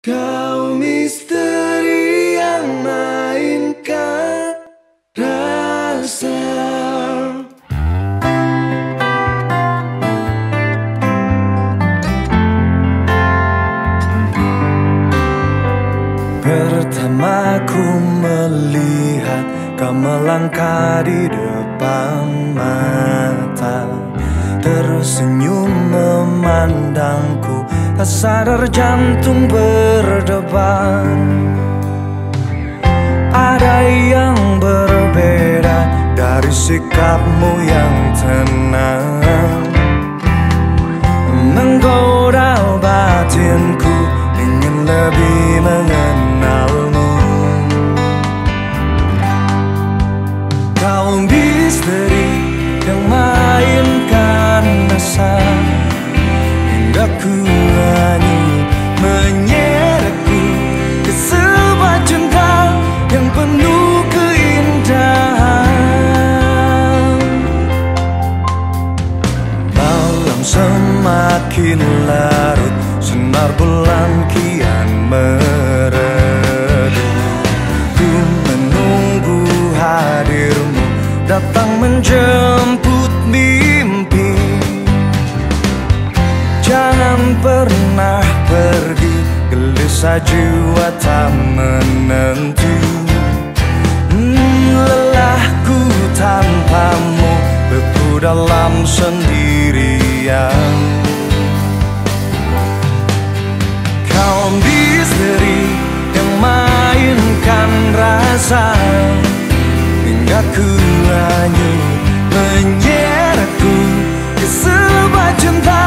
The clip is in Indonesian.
Kau misteri yang mainkan rasa. Pertama ku melihat kau melangkah di depan mata. Tersenyum memandangku Sadar jantung berdebar. Ada yang berbeda dari sikapmu yang tenang semakin larut Sinar bulan kian meredup Ku menunggu hadirmu Datang menjemput mimpi. Jangan pernah pergi Gelisah jiwa tak menentu. Hmm, Lelahku tanpamu Beku dalam sendirian rasa Hingga ku hanyut menyeretku Ke sebuah cinta